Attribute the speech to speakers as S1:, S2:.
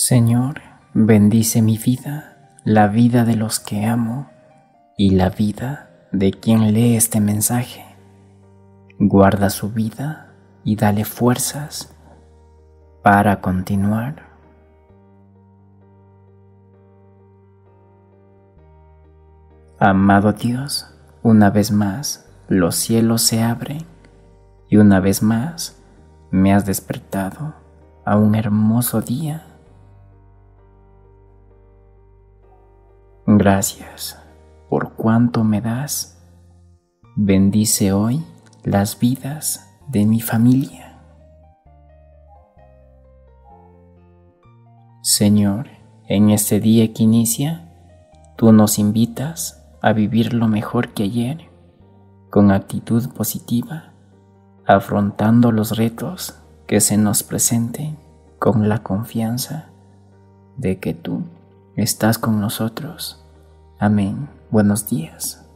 S1: Señor, bendice mi vida, la vida de los que amo y la vida de quien lee este mensaje. Guarda su vida y dale fuerzas para continuar. Amado Dios, una vez más los cielos se abren y una vez más me has despertado a un hermoso día Gracias por cuanto me das. Bendice hoy las vidas de mi familia. Señor, en este día que inicia, tú nos invitas a vivir lo mejor que ayer, con actitud positiva, afrontando los retos que se nos presenten con la confianza de que tú estás con nosotros. Amén. Buenos días.